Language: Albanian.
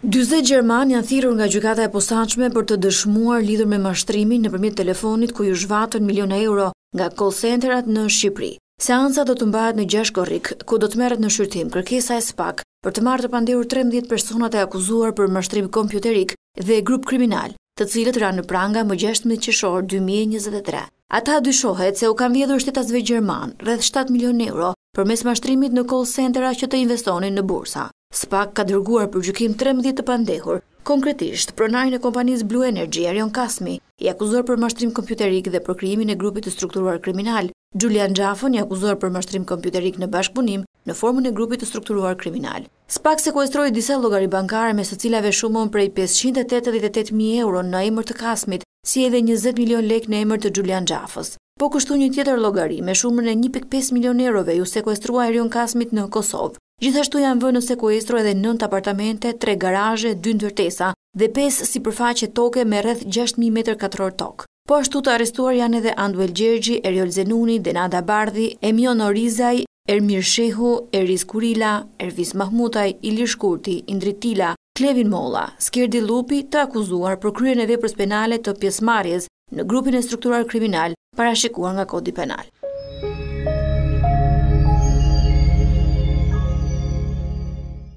Dyzet gjermanë janë thirrur nga Gjykata e Posaçme për të dëshmuar lidhur me mashtrimin nëpërmjet telefonit ku iu zhvatën miliona euro nga call center-at në Shqipëri. Seanca do të mbahet në gjashtë korrik, ku do të merret në shqyrtim kërkesa e spak për të marrë të pandehur trembëdhjetë personat e akuzuar për mashtrim kompjuterik dhe grup kriminal. të cilët ranë në pranga më gjashtëmbëdhjetë qershor dy mijë e njëzet e tre. Ata dyshohet se u kanë vjedhur shtetasve gjermanë rreth shtatë milionë euro përmes mashtrimit në call center-a që të investonin në bursa. Spak ka dërguar për gjykim trembëdhjetë të pandehur, konkretisht, pronarin e kompanisë Blue Energy, Erion Kasmi, i akuzuar për mashtrim kompjuterik dhe për krijimin e grupit të strukturuar kriminal, Xhulian Xhafën, i akuzuar për mashtrim kompjuterik në bashkëpunim në formën e grupit të strukturuar kriminal. Spak sekuestroi disa llogari bankare mes të cilave shumën prej pesëqind e tetëdhjetë e tetë mijë euro në emër të Kasmit, si edhe njëzet milionë lekë në emër të Xhulian Xhafës. Po kështu një tjetër llogari me shumën e një pikë pesë milionë eurove iu sekuestrua Erion Kasmit në Kosovë. Gjithashtu janë vënë në sekuestro edhe nëntë apartamente, tre garazhe, dy ndërtesa dhe pesë sipërfaqe toke me rreth gjashtë mijë metra katrorë tokë. Po ashtu të arrestuar janë edhe Anduel Gjergji, Eriol Zenuni, Denada Bardhi, Emion Orizaj, Ermir Shehu, Eris Kurila, Ervis Mahmutaj, Ilir Shkurti, Indrit Tila, Klevin Molla, Skerdi Llupi të akuzuar për kryerjen e veprës penale të pjesëmarrjes në grupin e strukturuar kriminal parashikuar nga Kodi Penal.